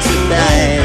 tonight.